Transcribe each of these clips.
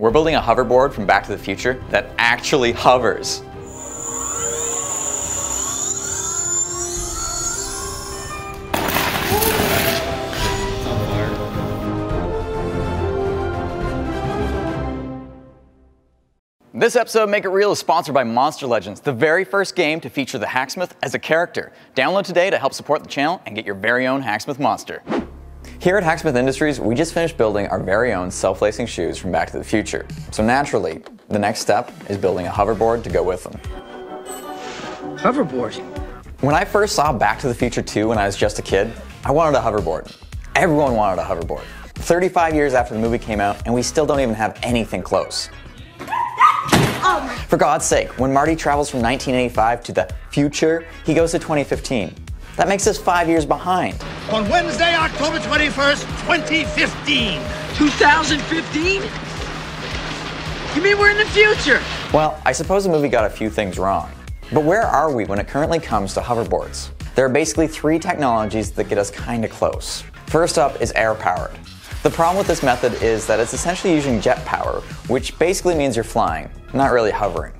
We're building a hoverboard from Back to the Future that actually hovers. This episode Make It Real is sponsored by Monster Legends, the very first game to feature the Hacksmith as a character. Download today to help support the channel and get your very own Hacksmith monster. Here at Hacksmith Industries, we just finished building our very own self-lacing shoes from Back to the Future. So naturally, the next step is building a hoverboard to go with them. Hoverboard? When I first saw Back to the Future 2 when I was just a kid, I wanted a hoverboard. Everyone wanted a hoverboard. 35 years after the movie came out, and we still don't even have anything close. For God's sake, when Marty travels from 1985 to the future, he goes to 2015. That makes us five years behind. On Wednesday, October 21st, 2015. 2015? You mean we're in the future? Well, I suppose the movie got a few things wrong. But where are we when it currently comes to hoverboards? There are basically three technologies that get us kinda close. First up is air powered. The problem with this method is that it's essentially using jet power, which basically means you're flying, not really hovering.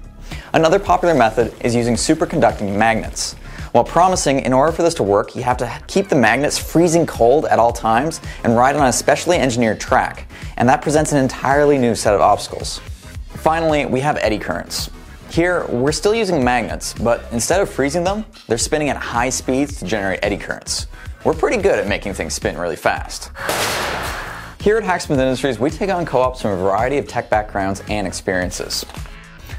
Another popular method is using superconducting magnets. While promising, in order for this to work, you have to keep the magnets freezing cold at all times and ride on a specially engineered track, and that presents an entirely new set of obstacles. Finally, we have eddy currents. Here, we're still using magnets, but instead of freezing them, they're spinning at high speeds to generate eddy currents. We're pretty good at making things spin really fast. Here at Hacksmith Industries, we take on co-ops from a variety of tech backgrounds and experiences.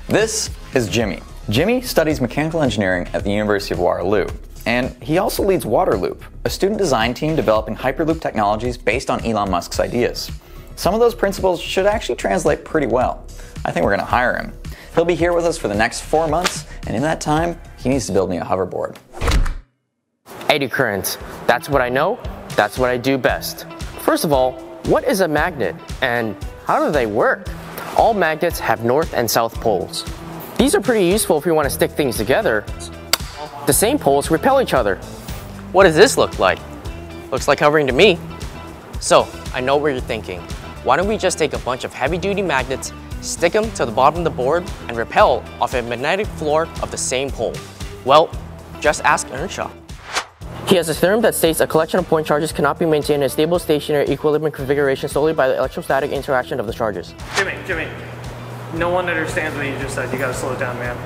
This is Jimmy. Jimmy studies mechanical engineering at the University of Waterloo, and he also leads Waterloop, a student design team developing Hyperloop technologies based on Elon Musk's ideas. Some of those principles should actually translate pretty well. I think we're going to hire him. He'll be here with us for the next four months, and in that time, he needs to build me a hoverboard. Eddy currents. That's what I know. That's what I do best. First of all, what is a magnet and how do they work? All magnets have north and south poles. These are pretty useful if we want to stick things together. The same poles repel each other. What does this look like? Looks like hovering to me. So, I know what you're thinking. Why don't we just take a bunch of heavy-duty magnets, stick them to the bottom of the board, and repel off a magnetic floor of the same pole? Well, just ask Earnshaw. He has a theorem that states a collection of point charges cannot be maintained in a stable stationary equilibrium configuration solely by the electrostatic interaction of the charges. Jimmy, Jimmy, no one understands what you just said. You gotta slow down, man.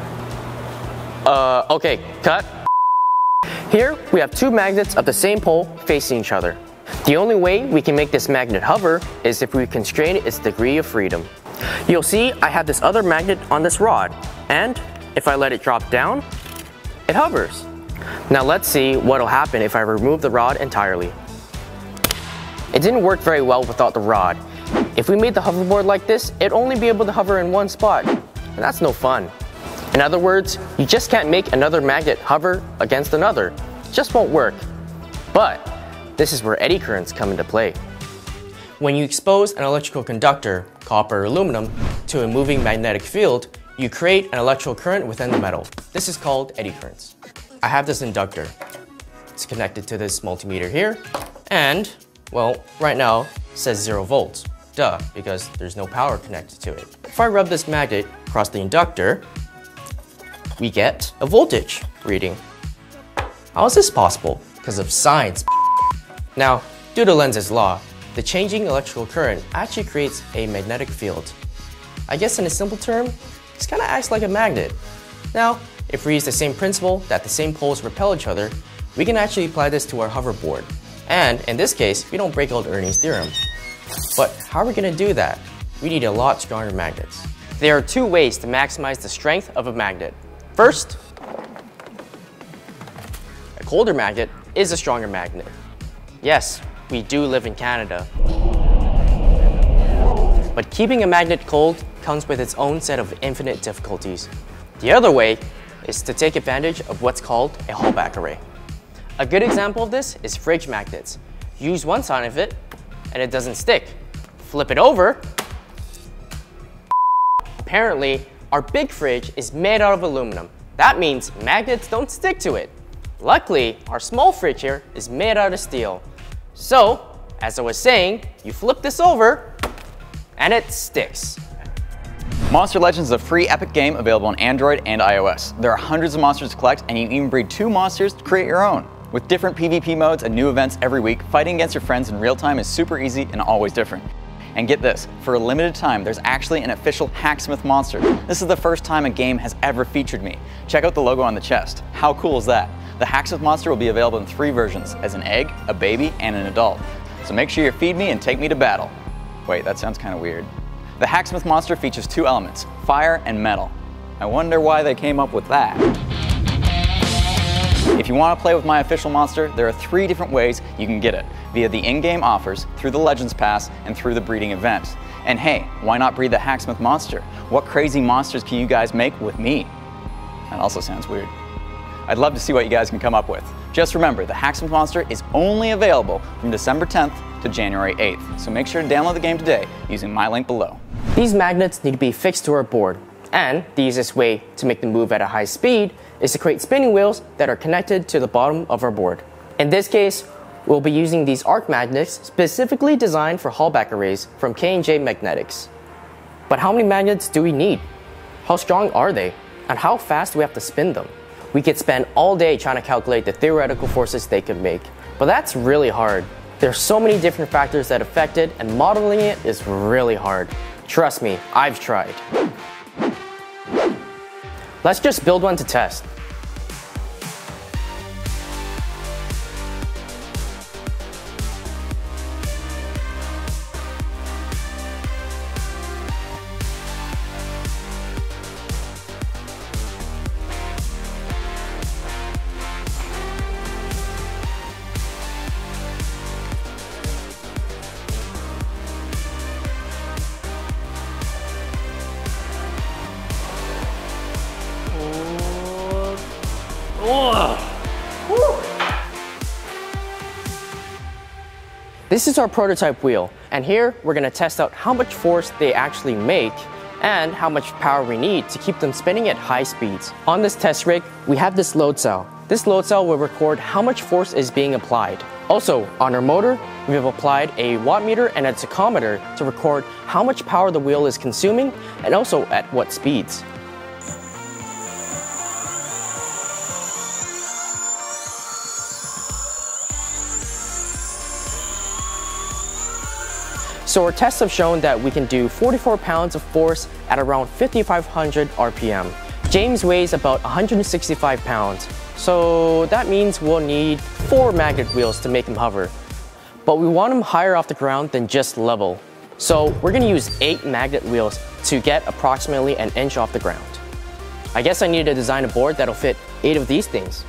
Uh, okay, cut. Here, we have two magnets of the same pole facing each other. The only way we can make this magnet hover is if we constrain its degree of freedom. You'll see I have this other magnet on this rod, and if I let it drop down, it hovers. Now let's see what'll happen if I remove the rod entirely. It didn't work very well without the rod. If we made the hoverboard like this, it'd only be able to hover in one spot, and that's no fun. In other words, you just can't make another magnet hover against another. It just won't work. But this is where eddy currents come into play. When you expose an electrical conductor, copper or aluminum, to a moving magnetic field, you create an electrical current within the metal. This is called eddy currents. I have this inductor. It's connected to this multimeter here, and, well, right now says zero volts. Duh, because there's no power connected to it. If I rub this magnet across the inductor, we get a voltage reading. How is this possible? Because of science. Now, due to Lenz's law, the changing electrical current actually creates a magnetic field. I guess in a simple term, this kind of acts like a magnet. Now, if we use the same principle that the same poles repel each other, we can actually apply this to our hoverboard. And in this case, we don't break out Earnshaw's theorem. But how are we going to do that? We need a lot stronger magnets. There are two ways to maximize the strength of a magnet. First, a colder magnet is a stronger magnet. Yes, we do live in Canada. But keeping a magnet cold comes with its own set of infinite difficulties. The other way is to take advantage of what's called a Halbach array. A good example of this is fridge magnets. Use one side of it and it doesn't stick. Flip it over. Apparently, our big fridge is made out of aluminum. That means magnets don't stick to it. Luckily, our small fridge here is made out of steel. So, as I was saying, you flip this over and it sticks. Monster Legends is a free epic game available on Android and iOS. There are hundreds of monsters to collect, and you can even breed two monsters to create your own. With different PvP modes and new events every week, fighting against your friends in real time is super easy and always different. And get this, for a limited time, there's actually an official Hacksmith monster. This is the first time a game has ever featured me. Check out the logo on the chest. How cool is that? The Hacksmith monster will be available in three versions, as an egg, a baby, and an adult. So make sure you feed me and take me to battle. Wait, that sounds kind of weird. The Hacksmith monster features two elements, fire and metal. I wonder why they came up with that. If you want to play with my official monster, there are three different ways you can get it, via the in-game offers, through the Legends Pass, and through the breeding event. And hey, why not breed the Hacksmith monster? What crazy monsters can you guys make with me? That also sounds weird. I'd love to see what you guys can come up with. Just remember, the Hacksmith monster is only available from December 10th to January 8th, so make sure to download the game today using my link below. These magnets need to be fixed to our board, and the easiest way to make them move at a high speed is to create spinning wheels that are connected to the bottom of our board. In this case, we'll be using these arc magnets specifically designed for Halbach arrays from K&J Magnetics. But how many magnets do we need? How strong are they? And how fast do we have to spin them? We could spend all day trying to calculate the theoretical forces they could make, but that's really hard. There's so many different factors that affect it, and modeling it is really hard. Trust me, I've tried. Let's just build one to test. This is our prototype wheel, and here we're gonna test out how much force they actually make and how much power we need to keep them spinning at high speeds. On this test rig, we have this load cell. This load cell will record how much force is being applied. Also, on our motor, we have applied a watt meter and a tachometer to record how much power the wheel is consuming and also at what speeds. So our tests have shown that we can do 44 pounds of force at around 5,500 RPM. James weighs about 165 pounds, so that means we'll need four magnet wheels to make him hover. But we want him higher off the ground than just level. So we're gonna use eight magnet wheels to get approximately an inch off the ground. I guess I need to design a board that'll fit eight of these things.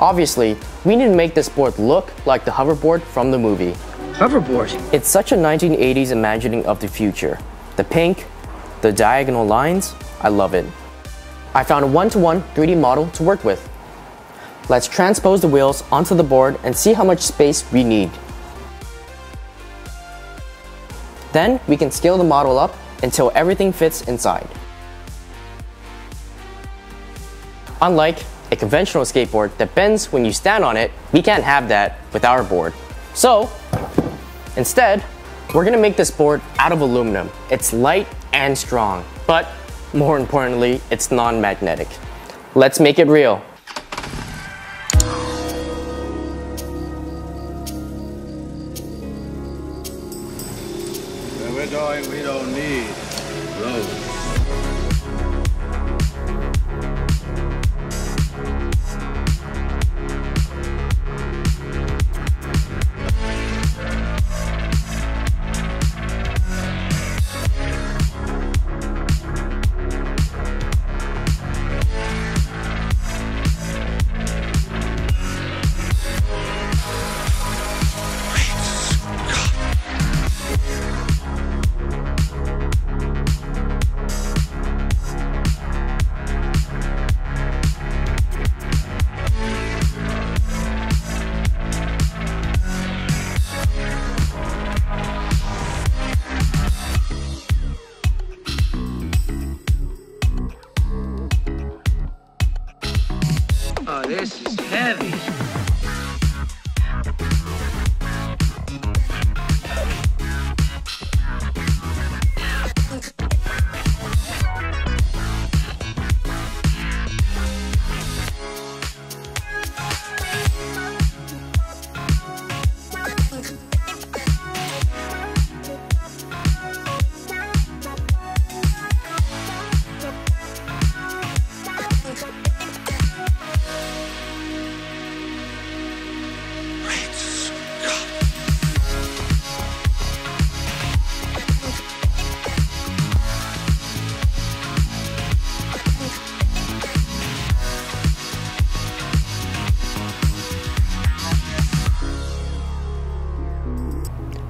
Obviously, we need to make this board look like the hoverboard from the movie. Hoverboard. It's such a 1980s imagining of the future. The pink, the diagonal lines, I love it. I found a one-to-one 3D model to work with. Let's transpose the wheels onto the board and see how much space we need. Then we can scale the model up until everything fits inside. Unlike a conventional skateboard that bends when you stand on it, we can't have that with our board. So, Instead, we're gonna make this board out of aluminum. It's light and strong, but more importantly, it's non-magnetic. Let's make it real. Where we're we don't need roads.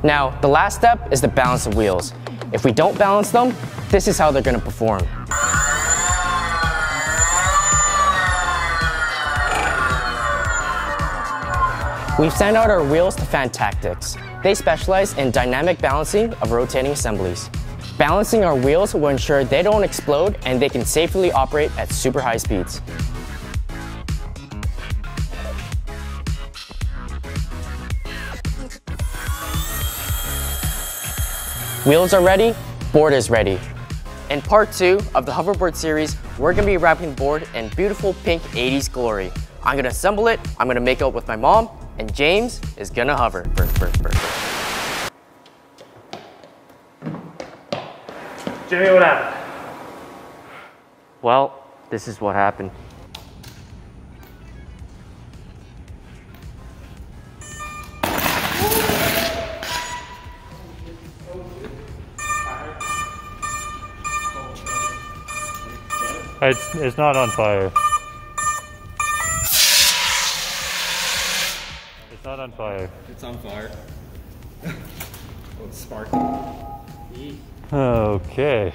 Now, the last step is to balance the wheels. If we don't balance them, this is how they're gonna perform. We've sent out our wheels to Fantactics. They specialize in dynamic balancing of rotating assemblies. Balancing our wheels will ensure they don't explode and they can safely operate at super high speeds. Wheels are ready, board is ready. In part two of the hoverboard series, we're gonna be wrapping the board in beautiful pink 80s glory. I'm gonna assemble it, I'm gonna make out with my mom, and James is gonna hover. Burr, burr, burr, burr. Jimmy, what happened? Well, this is what happened. It's, it's not on fire. It's not on fire. It's on fire. oh, it's sparking. Okay.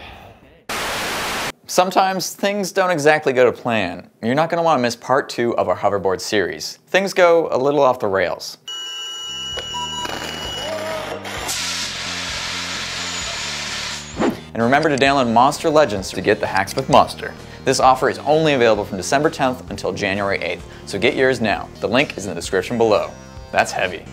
Sometimes things don't exactly go to plan. You're not going to want to miss part two of our hoverboard series. Things go a little off the rails. And remember to download Monster Legends to get the Hacksmith Monster. This offer is only available from December 10th until January 8th, so get yours now. The link is in the description below. That's heavy.